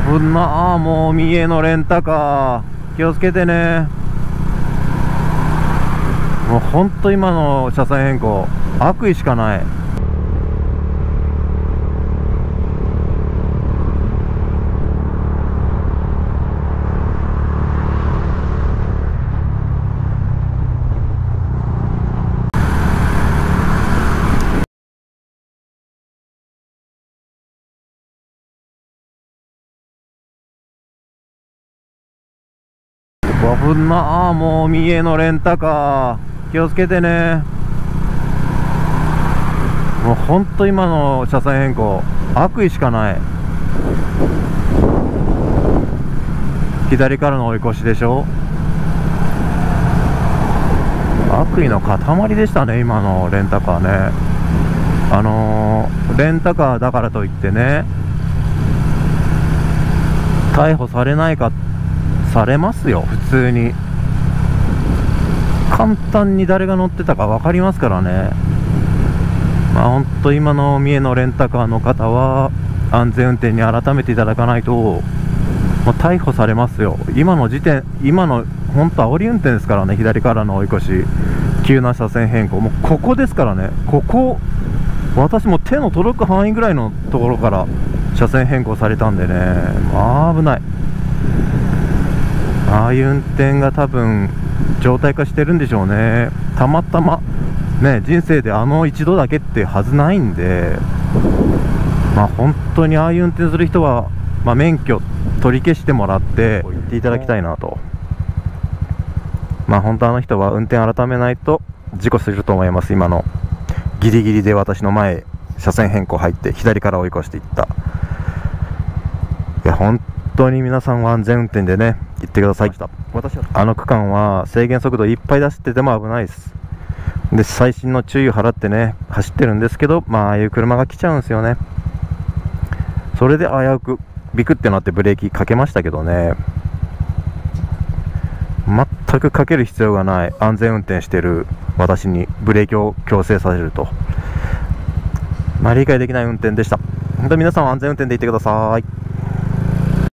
危なあもう三重のレンタカー。気をつけてね。もうほんと今の車線変更悪意しかない。危な。あもう三重のレンタカー。気をつけてね。もうほんと今の車線変更。悪意しかない。左からの追い越しでしょ。悪意の塊でしたね今のレンタカーね。あのー、レンタカーだからといってね逮捕されないかってされますよ普通に。簡単に誰が乗ってたか分かりますからね。まあ本当今の三重のレンタカーの方は安全運転に改めていただかないともう逮捕されますよ。今の時点今の本当煽り運転ですからね左からの追い越し。急な車線変更。もうここですからね。ここ私も手の届く範囲ぐらいのところから車線変更されたんでね。まあ危ない。いう運転が多分状態化してるんでしょうね。たまたまね人生であの一度だけってはずないんでまあ本当にああいう運転する人は、まあ、免許取り消してもらって行っていただきたいなと。まあ本当あの人は運転改めないと事故すると思います今の。ギリギリで私の前車線変更入って左から追い越していった。いや本当に皆さんは安全運転でね行ってください。あの区間は制限速度いっぱい出してても危ないです。で細心の注意を払ってね走ってるんですけどまあああいう車が来ちゃうんですよね。それで危うくビクってなってブレーキかけましたけどね。全くかける必要がない安全運転してる私にブレーキを強制させると。まあ理解できない運転でした。本当皆さんは安全運転でいってください